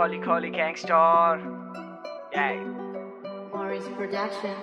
Collie Collie Gangstar. Yay. Maurice Production.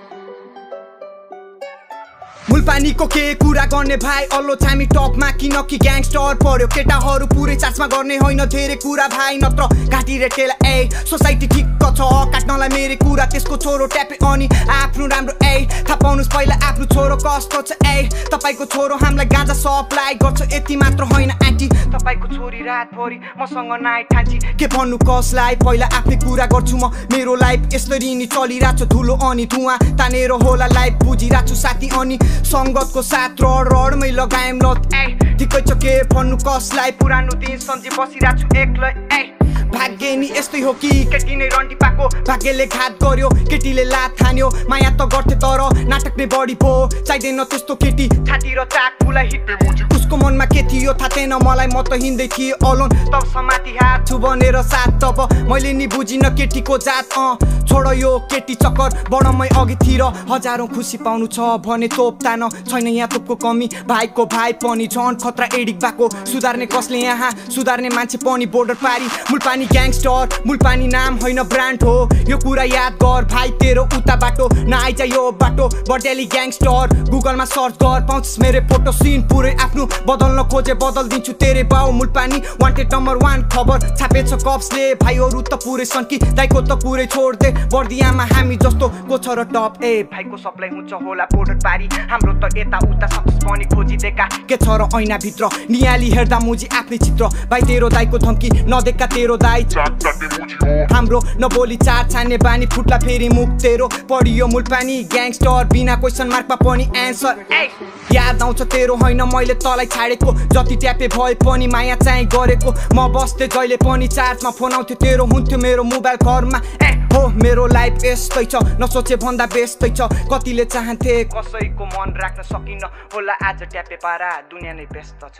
मुलपानीको के कुरा गर्ने भाइ अल्लो छामी टपमा किन कि ग्याङस्टर पर्यो? केटाहरू पुरै चार्जमा गर्ने होइन धेरै कुरा भाइ नत्र। घाँटी रेटेला ए सोसाइटी ठिक्क छ। काट्नलाई मेरो कुरा त्यसको छोरो ट्यापे अनि आफ्नो राम्रो ए थाहा पाउनुहोस् पहिला आफ्नो छोरो कस्तो छ ए तपाईँको छोरो हामीलाई गाँजा सप्लाई गर्छ यति मात्र होइन आन्टी। तपाईँको छोरी रातभरि मसँग नाइट ठान्ची के भन्नु कसलाई? पहिला आफ्नै कुरा गर्छु म। मेरो लाइफ यसरी नि चलिरहेको छ धुलो अनि धुवा तानेर होला लाइफ बुझिरहेको छु साथी अनि। सङ्गतको साथ रड रडमै लगाएम लत ठिकै छ के भन्नु कसलाई पुरानो दिन सम्झी बसिरहेको छु एक्लै भाग्य नि यस्तै हो कि केटी नै रन्डी पाएको भाग्यले घात गर्यो केटीले लात थान्यो माया त गर्थे तर नाटक नै बढी पो। चाहिँदैन त्यस्तो केटी छाती र चाकुलाई हिट उसको मनमा के थियो थाहा थिएन। मलाई म त हिँड्दै थिएँ अलोन तब समाति हात छु भनेर साथ तब मैले नि बुझिन केटीको जात अँ। छोड यो केटी चक्कर बडमै अघितिर हजारौँ खुसी पाउनु छ भने तोप तान। छैन यहाँ तोपको कमी भाइको भाइ पनि झन् खतरा एडिक भएको। सुधार्ने कसले यहाँ? सुधार्ने मान्छे पनि बोर्डर पारी। मुलपानी ग्याङस्टर मुलपानी नाम होइन ब्रान्ड हो। यो कुरा याद गर भाइ तेरो उता बाटो। नआइज यो बाटो। बर्डेली ग्याङस्टर गुगलमा सर्च गर। पाउँछस् मेरो फोटो सिन पुरै आफ्नो बदल्न खोजे बदल दिन्छु तेरे बाउ मुलपानी। वान्टेड नम्बर वान खबर छापेछ कप्सले भाइहरू त पुरै छन् कि दाइको त पुरै छोड्दे बर्दियामा हामी जस्तो को छ र टप ए। भाइको सप्लाई हुन्छ होला बोर्डर पारी। हाम्रो त यता उता सक्सेस पनि खोजिदिएका। के छ र ऐनाभित्र? नियाली हेर्दा मुजी आफ्नै चित्र। भाइ तेरो दाइको धम्की नदेख्का तेरो दाइ। हाम्रो नबोली चार छान्ने बानी फुट्ला फेरि मुख तेरो। पढियो मुलपानी ग्याङस्टर बिना क्वेसन मार्कमा पनि एन्सर याद आउँछ तेरो होइन मैले तँलाई छाडेको। जति ट्यापे भए पनि माया चाहिँ गरेको। म बस्थेँ जहिले पनि चार्जमा फोन आउँथ्यो तेरो हुन्थ्यो मेरो मोबाइल घरमा। ए हो मेरो लाइफ यस्तै छ नसोचे भन्दा बेस्तै छ। कतिले चाहन्थे कसैको मन राख्न सकिन। होला आज ट्यापे पारा दुनियाँ नै व्यस्त छ।